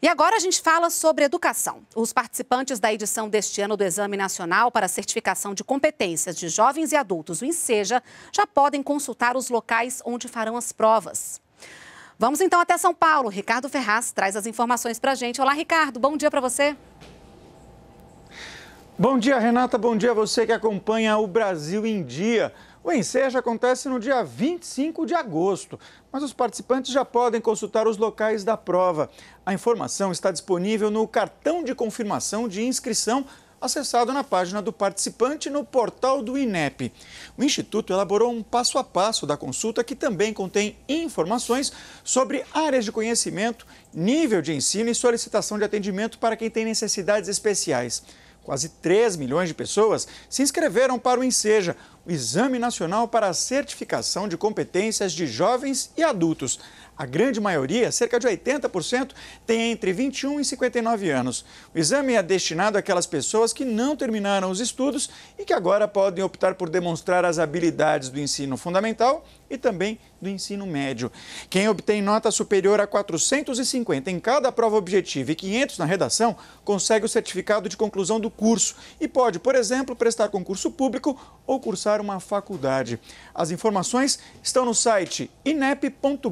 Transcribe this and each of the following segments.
E agora a gente fala sobre educação. Os participantes da edição deste ano do Exame Nacional para Certificação de Competências de Jovens e Adultos, o INSEJA, já podem consultar os locais onde farão as provas. Vamos então até São Paulo. Ricardo Ferraz traz as informações para a gente. Olá, Ricardo. Bom dia para você. Bom dia, Renata. Bom dia a você que acompanha o Brasil em Dia. O ensejo acontece no dia 25 de agosto, mas os participantes já podem consultar os locais da prova. A informação está disponível no cartão de confirmação de inscrição acessado na página do participante no portal do INEP. O Instituto elaborou um passo a passo da consulta que também contém informações sobre áreas de conhecimento, nível de ensino e solicitação de atendimento para quem tem necessidades especiais. Quase 3 milhões de pessoas se inscreveram para o INSEJA, o Exame Nacional para a Certificação de Competências de Jovens e Adultos. A grande maioria, cerca de 80%, tem entre 21 e 59 anos. O exame é destinado àquelas pessoas que não terminaram os estudos e que agora podem optar por demonstrar as habilidades do ensino fundamental e também do ensino médio. Quem obtém nota superior a 450 em cada prova objetiva e 500 na redação consegue o certificado de conclusão do curso e pode, por exemplo, prestar concurso público ou cursar uma faculdade. As informações estão no site inep.gov.br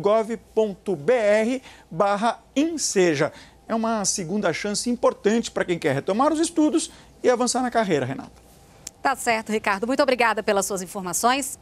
barra Inseja. É uma segunda chance importante para quem quer retomar os estudos e avançar na carreira, Renata. Tá certo, Ricardo. Muito obrigada pelas suas informações.